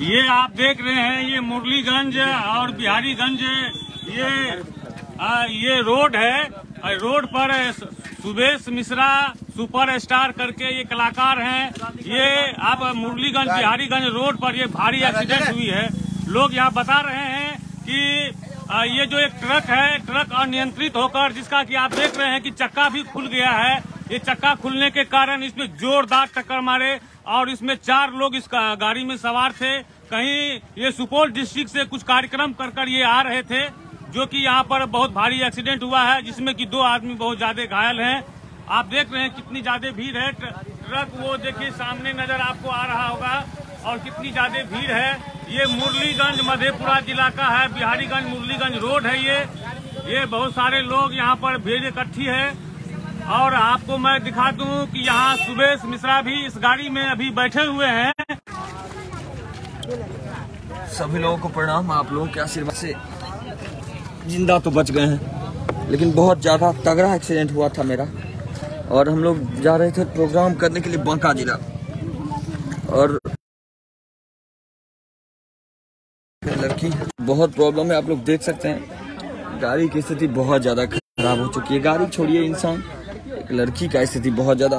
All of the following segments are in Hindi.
ये आप देख रहे हैं ये मुरलीगंज और बिहारीगंज ये आ, ये रोड है रोड पर सुबेश मिश्रा सुपर स्टार करके ये कलाकार हैं। ये आप मुरलीगंज बिहारीगंज रोड पर ये भारी एक्सीडेंट हुई है। लोग यहाँ बता रहे हैं कि आ, ये जो एक ट्रक है ट्रक अनियंत्रित होकर जिसका कि आप देख रहे हैं कि चक्का भी खुल गया है। ये चक्का खुलने के कारण इसमें जोरदार टक्कर मारे। और इसमें चार लोग इस गाड़ी में सवार थे। कहीं ये सुपौल डिस्ट्रिक्ट से कुछ कार्यक्रम कर कर ये आ रहे थे, जो कि यहाँ पर बहुत भारी एक्सीडेंट हुआ है, जिसमें कि दो आदमी बहुत ज़्यादा घायल हैं। आप देख रहे हैं कितनी ज़्यादा भीड़ है। ट्रक वो देखिए सामने नज़र आपको आ रहा होगा, और कितनी ज़्यादा भीड़ है। ये मुरलीगंज, मधेपुरा जिला का है, बिहारीगंज, मुरलीगंज रोड है ये। ये बहुत सारे लोग यहाँ पर भीड़ इकट्ठी है। और आपको मैं दिखा दूँ कि यहाँ सुबेश मिश्रा भी इस गाड़ी में अभी बैठे हुए हैं। सभी लोगों को प्रणाम, आप लोगों के आशीर्वाद से। ज़िंदा तो बच गए हैं, लेकिन बहुत ज़्यादा तगड़ा एक्सीडेंट हुआ था मेरा। और हम लोग जा रहे थे प्रोग्राम करने के लिए बांका जिला। और लड़की, बहुत प्रॉब्लम है, आप लोग देख सकते हैं। गाड़ी की स्थिति बहुत ज़्यादा खराब हो चुकी है। गाड़ी छोड़िए इंसान। एक लड़की का स्थिति बहुत ज़्यादा।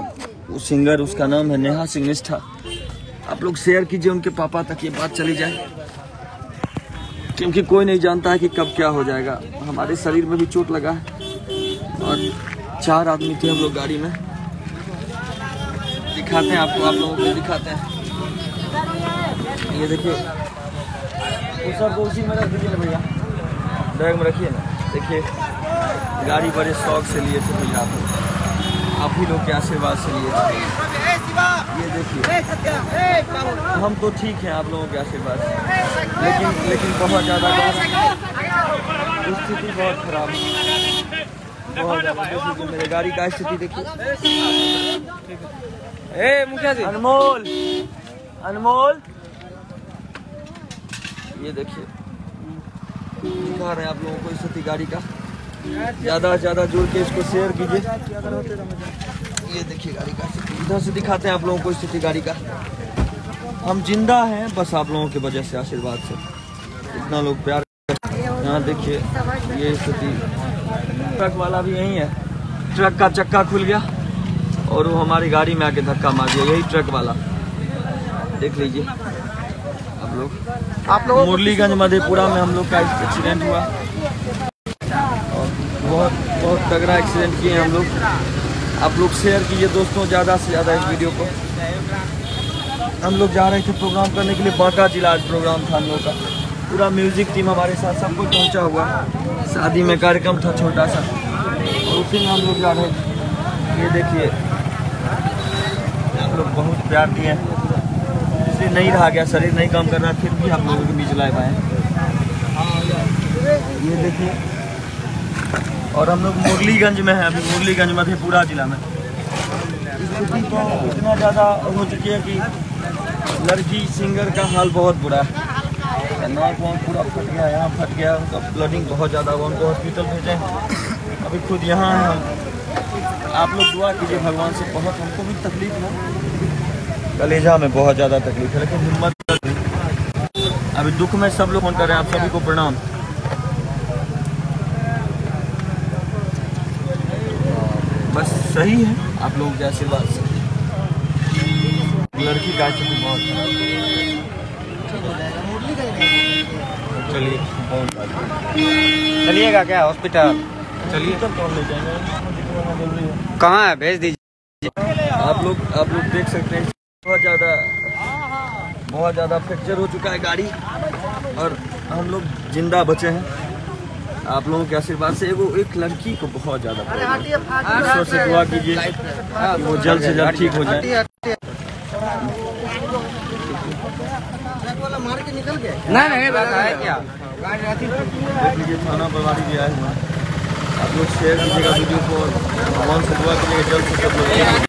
वो सिंगर उसका नाम है नेहा सिंह निष्ठा। आप लोग शेयर कीजिए उनके पापा तक ये बात चली जाए। क्योंकि कोई नहीं जानता है कि कब क्या हो जाएगा। हमारे शरीर में भी चोट लगा है। और चार आदमी थे हम लोग गाड़ी में। दिखाते हैं आपको, आप लोगों को दिखाते हैं। ये देखिए। उसी में रख दीजिए ना भैया। बैग में रखिए ना। देखिए, गाड़ी बड़े शौक से लिए थे भैया आप। आप ही लोग के आशीर्वाद से लिए ये देखिए। हम तो ठीक हैं आप लोगों के आशीर्वाद से। लेकिन लेकिन बहुत ज़्यादा स्थिति बहुत खराब है। बहुत ज़्यादा। मेरे गाड़ी का स्थिति देखिए। ए मुखिया जी। अनमोल। अनमोल। ये देखिए। दिखा रहे हैं आप लोगों को स्थिति गाड़ी का। ज़्यादा से ज़्यादा जोड़ के इसको शेयर कीजिए। ये देखिए गाड़ी का इधर से दिखाते हैं आप लोगों को स्थिति गाड़ी का। हम ज़िंदा हैं बस आप लोगों की वजह से आशीर्वाद से। इतना लोग प्यार यहाँ देखिए ये स्थिति। ट्रक वाला भी यही है। ट्रक का चक्का खुल गया और वो हमारी गाड़ी में आके धक्का मार दिया। यही ट्रक वाला। देख लीजिए। आप लोग। आप लोगों मुरलीगंज मधेपुरा में हम लोग का एक्सीडेंट हुआ। बहुत बहुत तगड़ा एक्सीडेंट किए हम लोग। आप लोग शेयर कीजिए दोस्तों ज़्यादा से ज़्यादा इस वीडियो को। हम लोग जा रहे थे प्रोग्राम करने के लिए बांका जिला आज प्रोग्राम था हम लोग का। पूरा म्यूज़िक टीम हमारे साथ सब कुछ पहुँचा हुआ। शादी में कार्यक्रम था छोटा सा। और उसी में हम लोग जा रहे थे। ये देखिए। हम लोग बहुत प्यार दिए। हैं इसलिए नहीं रहा गया, शरीर नहीं काम कर रहा, फिर भी हम लोगों के बीच लाए पाए ये देखिए। और हम लोग मुरलीगंज में हैं अभी, मुरलीगंज मधेपुरा जिला में। स्थिति तो इतना ज़्यादा हो चुकी है कि लड़की सिंगर का हाल बहुत बुरा है। नाक वाक पूरा फट गया, यहाँ फट गया, उनका ब्लडिंग बहुत ज़्यादा हुआ, उनको हॉस्पिटल भेजे। अभी खुद यहाँ हैं हम। आप लोग दुआ कीजिए भगवान से, बहुत हमको भी तकलीफ़ है कलेजा में बहुत ज़्यादा तकलीफ़ है, लेकिन हिम्मत अभी दुख में सब लोग फ़ोन कर रहे हैं, आप सभी को प्रणाम। बस सही है। आप लोगों के आशीर्वाद से। लड़की का स्थिति बहुत चलिए चलिएगा क्या हॉस्पिटल चलिए। तब कौन ले जाएँगे कहाँ है? भेज दीजिए। आप लोग आप लोग देख सकते हैं बहुत ज़्यादा बहुत ज़्यादा फ्रैक्चर हो चुका है गाड़ी। और हम लोग ज़िंदा बचे हैं। आप लोगों के आशीर्वाद से एगो एक लड़की को बहुत ज़्यादा है। से दुआ कीजिए। कि वो जल्द से जल्द ठीक हो जाए। नहीं नहीं बात है क्या? थाना प्रभारी भी आए हुए हैं। आप लोग शेयर कीजिएगा वीडियो को भगवान से दुआ कीजिएगा जल्द से जल्द